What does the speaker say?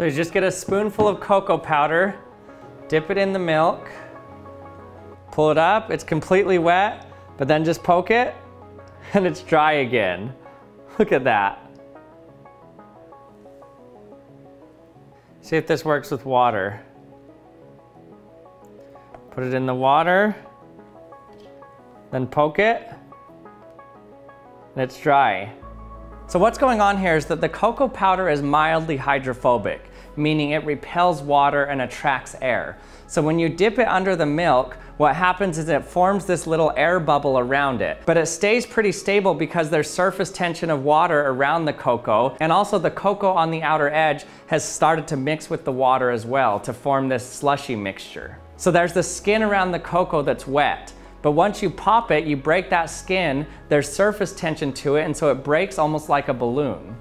So you just get a spoonful of cocoa powder, dip it in the milk, pull it up, it's completely wet, but then just poke it and it's dry again. Look at that. See if this works with water. Put it in the water, then poke it, and it's dry. So what's going on here is that the cocoa powder is mildly hydrophobic, meaning it repels water and attracts air. So when you dip it under the milk, what happens is it forms this little air bubble around it. But it stays pretty stable because there's surface tension of water around the cocoa, and also the cocoa on the outer edge has started to mix with the water as well to form this slushy mixture. So there's the skin around the cocoa that's wet. But once you pop it, you break that skin, there's surface tension to it, and so it breaks almost like a balloon.